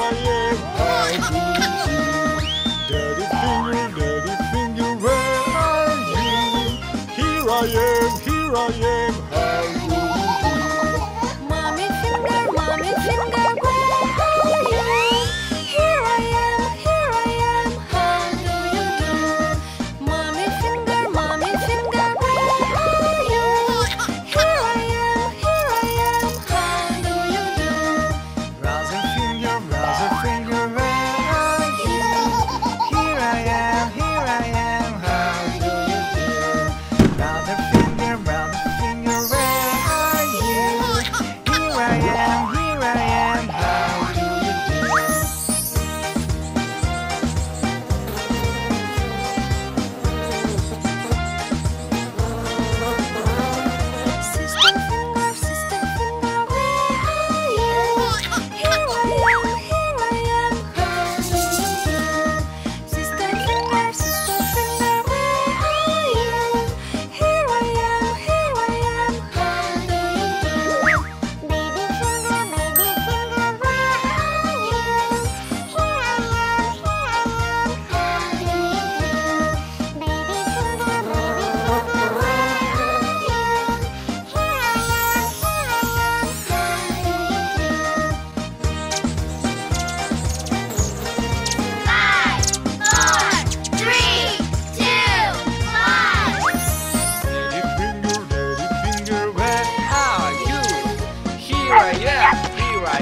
I am. I you. Daddy finger, daddy finger, where are you? Here I am, here I am.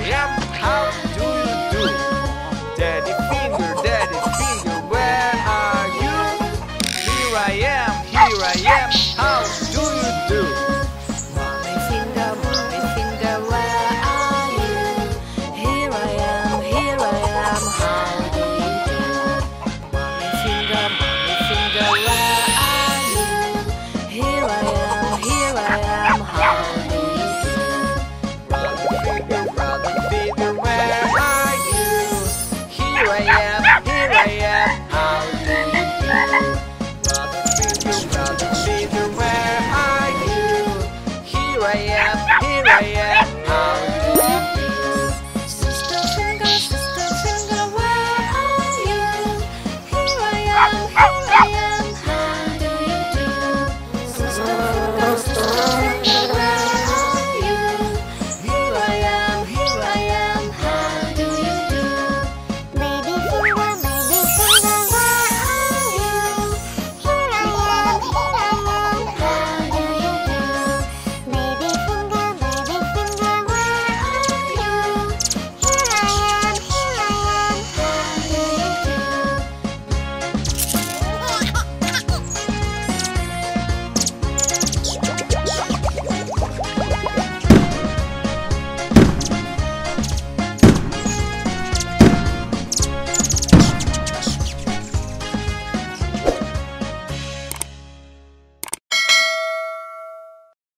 jam how do